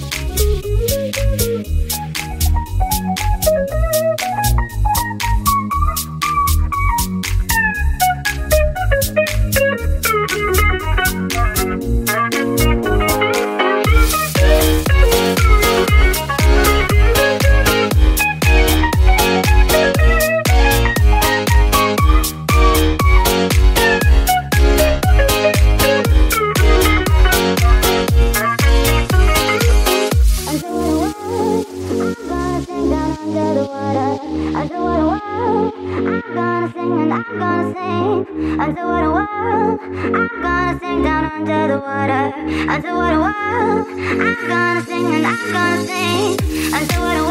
Bye. Sing underwater world. I'm gonna sing down under the water. Underwater world. I'm gonna sing and I'm gonna sing underwater world.